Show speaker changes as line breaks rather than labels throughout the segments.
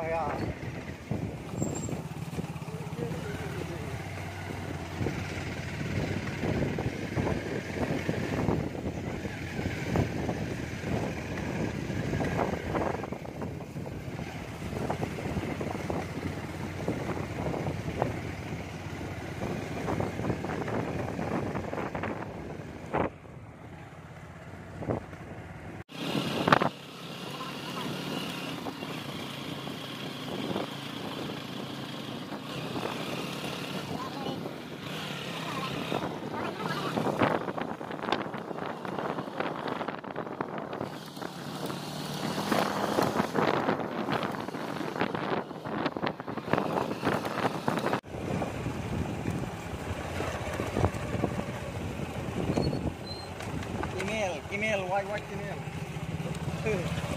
哎呀 like walking in.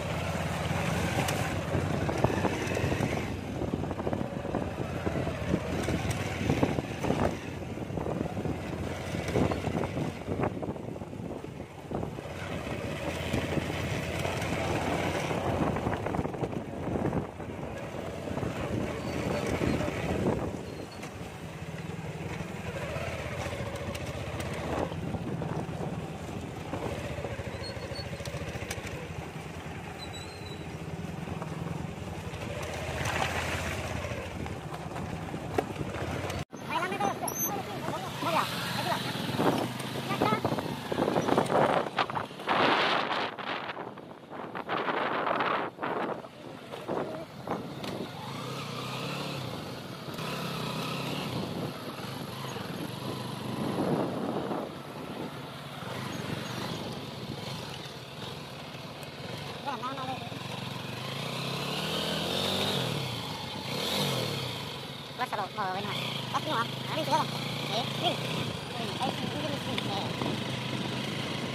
Wastaro, bawa ini mas. Pas ini mas, ini sudah bang. Eh, ini, ini, eh, ini ini ini.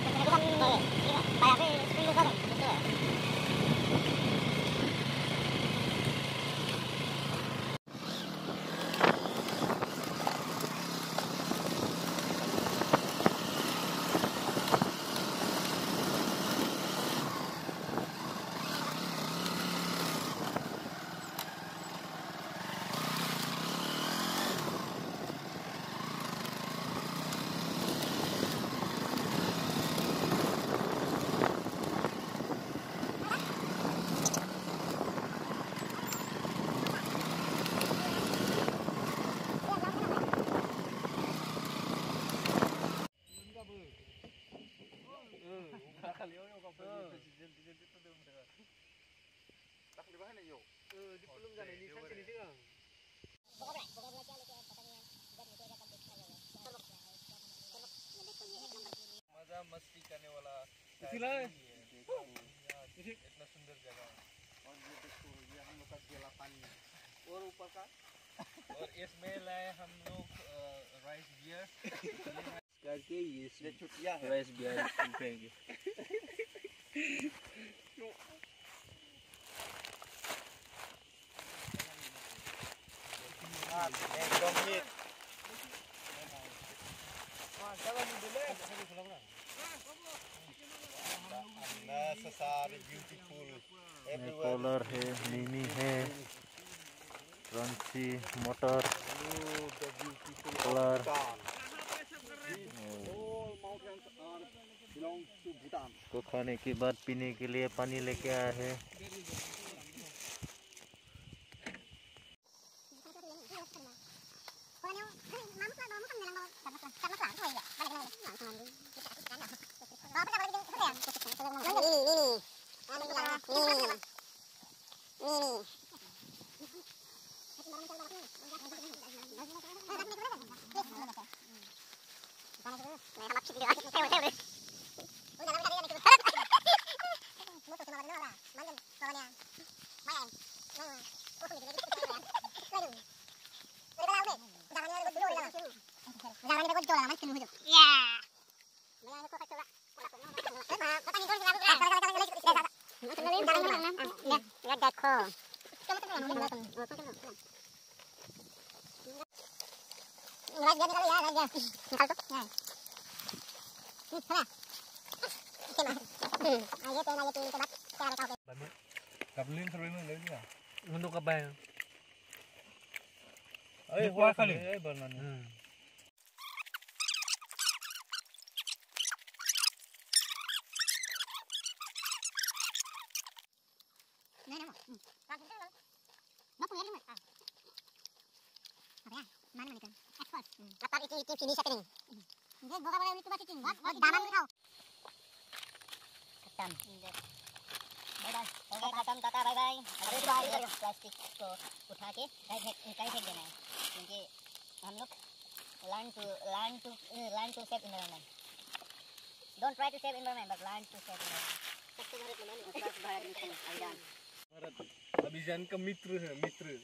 Eh, kita kan, ini, bayar sepuluh kan, betul.
मज़ा मस्ती करने वाला है, इतना सुंदर जगह
और ये देखो ये हम लोग का केला पानी है। और ऊपर का?
और इसमें लाए हम लोग राइस बियर
करके ये
छुट्टियाँ
राइस बियर
कॉलर है मिनी है क्रंची मटर कॉलर।
तो
oh. खाने के बाद पीने के लिए पानी लेके आया है।
Gracias. Ayo, sa rin ayo, itu itu sini siapa? Finish happening. Dia boga boga itu batin. What? What? Daman kau. खत्म बाय बाय ओके खत्म टाटा बाय बाय अरे बाय प्लास्टिक को उठा के कहीं फेंक कहीं फेंक देना है क्योंकि हम लोग learn to learn to learn to save environment don't try to save environment but learn to save environment Bharat अभियान
Abizan ke mitra, mitra.